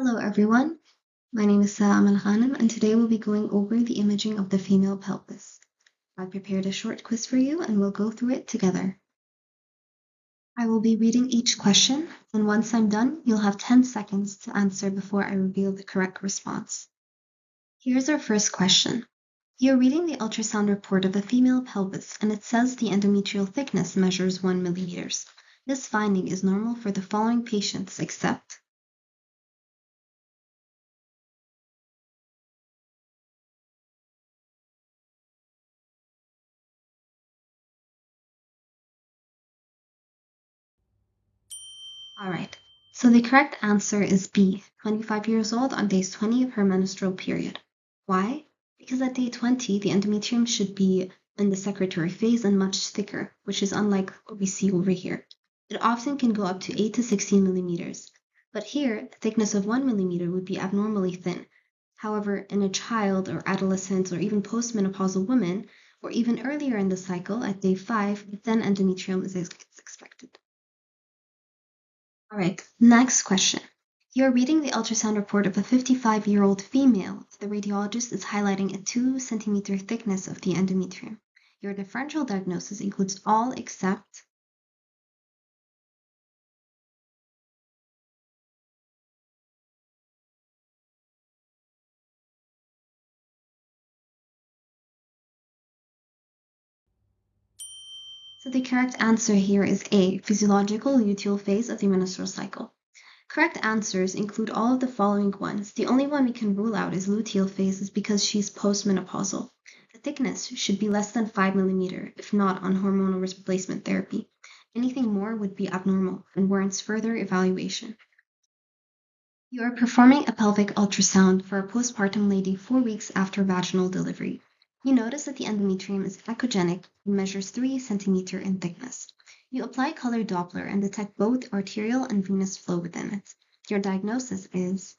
Hello everyone, my name is Salama Al Ghanim and today we'll be going over the imaging of the female pelvis. I prepared a short quiz for you and we'll go through it together. I will be reading each question and once I'm done, you'll have 10 seconds to answer before I reveal the correct response. Here's our first question. You're reading the ultrasound report of a female pelvis and it says the endometrial thickness measures 1 millimeters. This finding is normal for the following patients except All right, so the correct answer is B, 25 years old on days 20 of her menstrual period. Why? Because at day 20, the endometrium should be in the secretory phase and much thicker, which is unlike what we see over here. It often can go up to 8 to 16 millimeters, but here, the thickness of 1 millimeter would be abnormally thin. However, in a child or adolescent or even postmenopausal woman, or even earlier in the cycle at day 5, the thin endometrium is expected. All right, next question. You're reading the ultrasound report of a 55 year old female. The radiologist is highlighting a 2 centimeter thickness of the endometrium. Your differential diagnosis includes all except So the correct answer here is A, physiological luteal phase of the menstrual cycle. Correct answers include all of the following ones. The only one we can rule out is luteal phase is because she's postmenopausal. The thickness should be less than 5 millimeter, if not on hormonal replacement therapy. Anything more would be abnormal and warrants further evaluation. You are performing a pelvic ultrasound for a postpartum lady four weeks after vaginal delivery. You notice that the endometrium is echogenic and measures 3 centimeter in thickness. You apply color Doppler and detect both arterial and venous flow within it. Your diagnosis is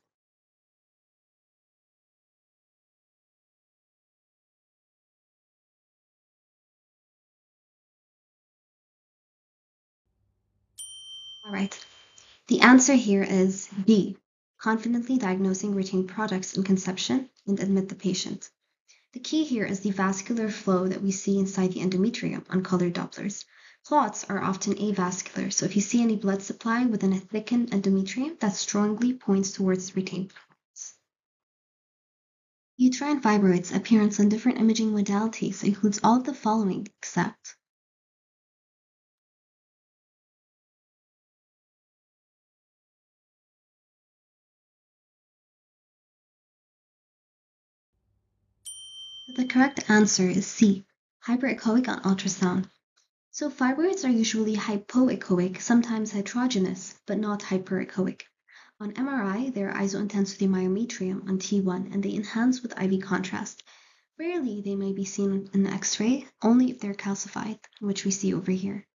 All right. The answer here is B. Confidently diagnosing retained products in conception and admit the patient. The key here is the vascular flow that we see inside the endometrium on colored Dopplers. Clots are often avascular, so if you see any blood supply within a thickened endometrium, that strongly points towards retained products. Uterine fibroids appearance on different imaging modalities includes all of the following except The correct answer is C, hyperechoic on ultrasound. So fibroids are usually hypoechoic, sometimes heterogeneous, but not hyperechoic. On MRI, they are isointensity myometrium on T1 and they enhance with IV contrast. Rarely they may be seen in X-ray, only if they're calcified, which we see over here.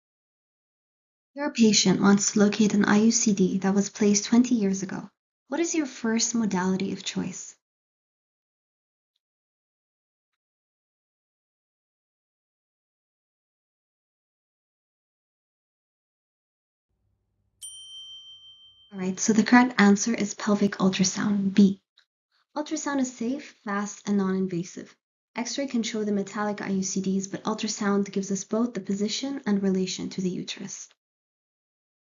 Your patient wants to locate an IUCD that was placed 20 years ago. What is your first modality of choice? All right, so the correct answer is pelvic ultrasound, B. Ultrasound is safe, fast, and non-invasive. X-ray can show the metallic IUCDs, but ultrasound gives us both the position and relation to the uterus.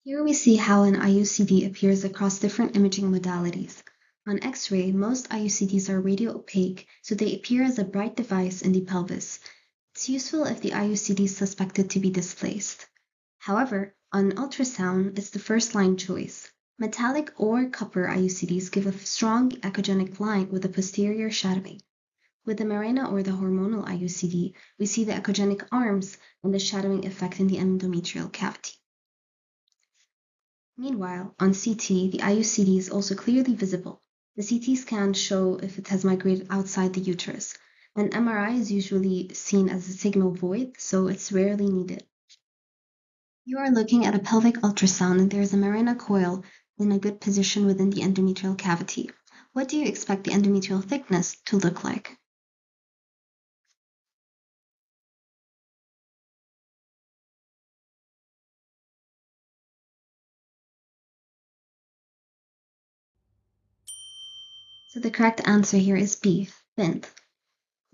Here we see how an IUCD appears across different imaging modalities. On X-ray, most IUCDs are radio-opaque, so they appear as a bright device in the pelvis. It's useful if the IUCD is suspected to be displaced. However, on ultrasound, it's the first-line choice. Metallic or copper IUCDs give a strong echogenic line with a posterior shadowing. With the Mirena or the hormonal IUCD, we see the echogenic arms and the shadowing effect in the endometrial cavity. Meanwhile, on CT, the IUCD is also clearly visible. The CT scans show if it has migrated outside the uterus. An MRI is usually seen as a signal void, so it's rarely needed. You are looking at a pelvic ultrasound and there is a Mirena coil in a good position within the endometrial cavity. What do you expect the endometrial thickness to look like? So the correct answer here is B, thinned.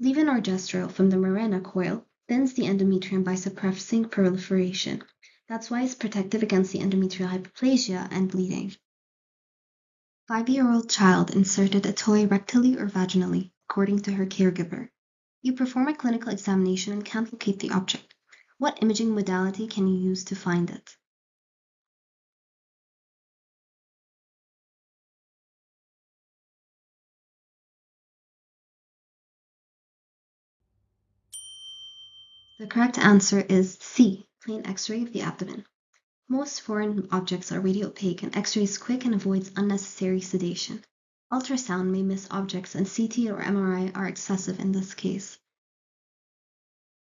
Levonorgestrel from the Mirena coil thins the endometrium by suppressing proliferation. That's why it's protective against the endometrial hyperplasia and bleeding. Five-year-old child inserted a toy rectally or vaginally, according to her caregiver. You perform a clinical examination and can't locate the object. What imaging modality can you use to find it? The correct answer is C, plain X-ray of the abdomen. Most foreign objects are radiopaque and X-ray is quick and avoids unnecessary sedation. Ultrasound may miss objects and CT or MRI are excessive in this case.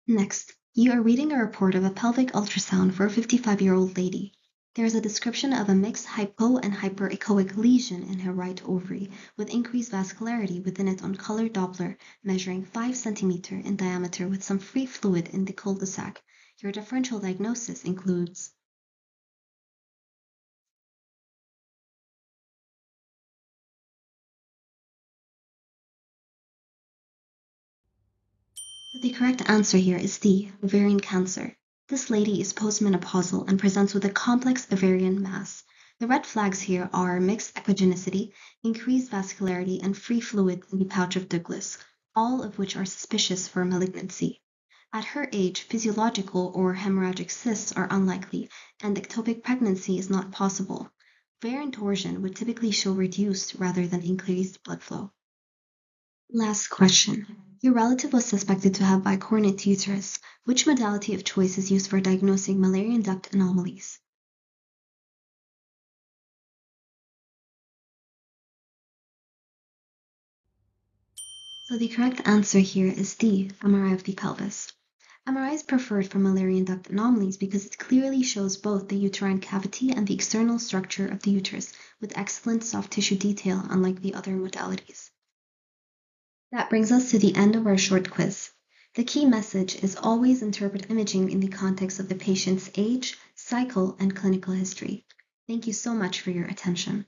Next, you are reading a report of a pelvic ultrasound for a 55-year-old lady. There is a description of a mixed hypo and hyperechoic lesion in her right ovary with increased vascularity within it on color Doppler measuring 5 cm in diameter with some free fluid in the cul-de-sac. Your differential diagnosis includes The correct answer here is D, ovarian cancer. This lady is postmenopausal and presents with a complex ovarian mass. The red flags here are mixed echogenicity, increased vascularity, and free fluid in the pouch of Douglas, all of which are suspicious for malignancy. At her age, physiological or hemorrhagic cysts are unlikely, and ectopic pregnancy is not possible. Ovarian torsion would typically show reduced rather than increased blood flow. Last question. Your relative was suspected to have bicornuate uterus. Which modality of choice is used for diagnosing Müllerian duct anomalies? So the correct answer here is D, MRI of the pelvis. MRI is preferred for Müllerian duct anomalies because it clearly shows both the uterine cavity and the external structure of the uterus with excellent soft tissue detail unlike the other modalities. That brings us to the end of our short quiz. The key message is always interpret imaging in the context of the patient's age, cycle, and clinical history. Thank you so much for your attention.